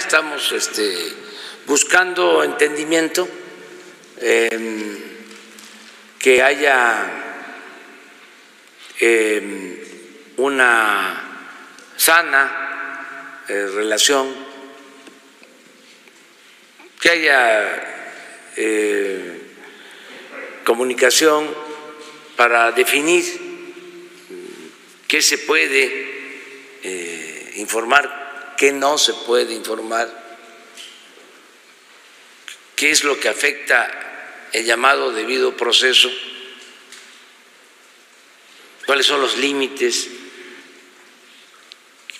estamos este, buscando entendimiento, eh, que haya eh, una sana eh, relación, que haya eh, comunicación para definir qué se puede eh, informar, qué no se puede informar, qué es lo que afecta el llamado debido proceso, cuáles son los límites,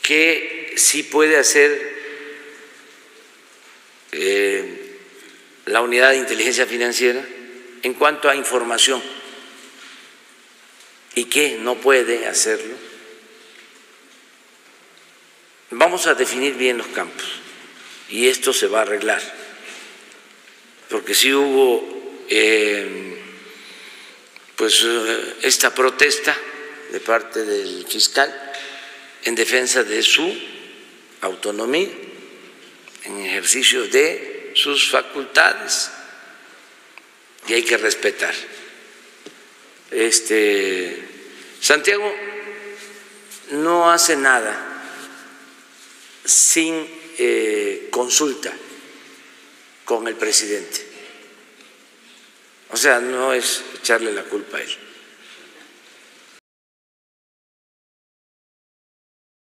qué sí puede hacer eh, la unidad de inteligencia financiera en cuanto a información y qué no puede hacerlo. Vamos a definir bien los campos y esto se va a arreglar, porque si hubo eh, pues eh, esta protesta de parte del fiscal en defensa de su autonomía, en ejercicio de sus facultades y hay que respetar. Este Santiago no hace nada sin eh, consulta con el presidente. O sea, no es echarle la culpa a él.